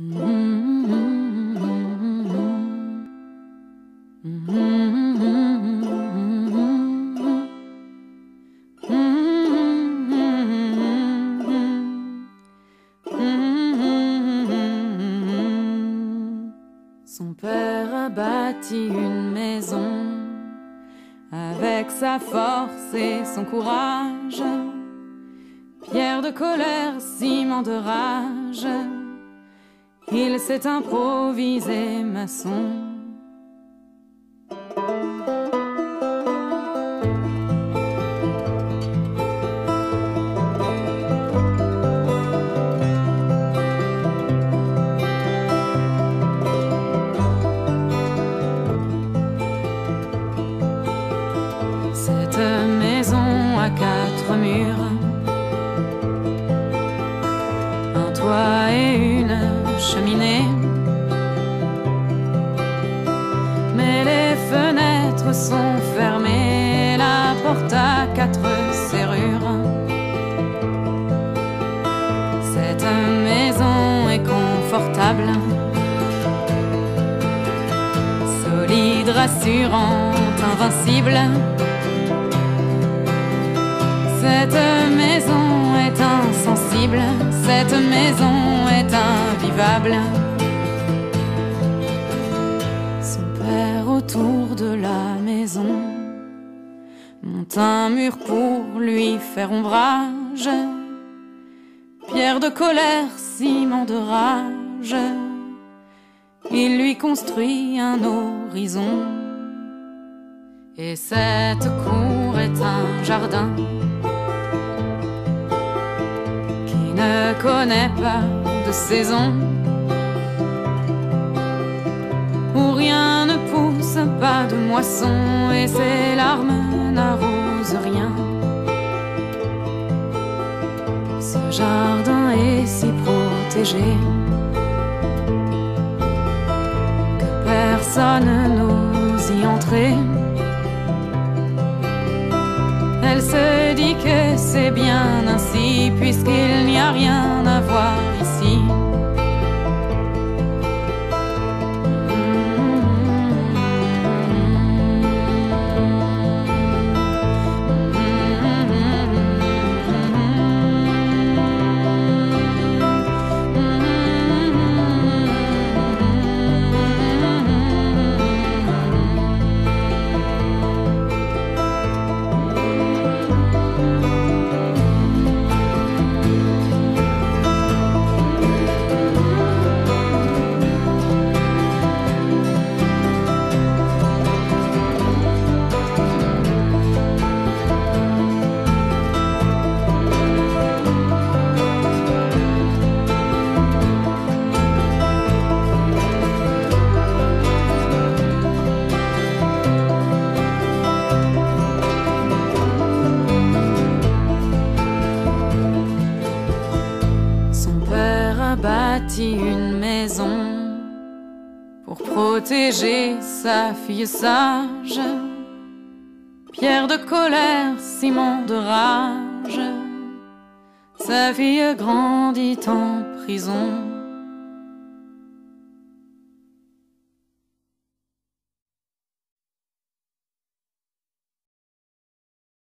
Son père a bâti une maison avec sa force et son courage. Pierre de colère, ciment de rage, il s'est improvisé maçon. Cette maison à quatre murs, Mais les fenêtres sont fermées, la porte a quatre serrures. Cette maison est confortable, solide, rassurante, invincible. Cette maison est insensible, cette maison Son père autour de la maison monte un mur pour lui faire ombrage. Pierre de colère, ciment de rage, il lui construit un horizon. Et cette cour est un jardin qui ne connaît pas saison, où rien ne pousse, pas de moisson, et ses larmes n'arrosent rien. Ce jardin est si protégé que personne n'ose y entrer. Elle se dit que c'est bien ainsi, puisqu'il n'y a rien une maison pour protéger sa fille sage. Pierre de colère, ciment de rage. Sa fille grandit en prison.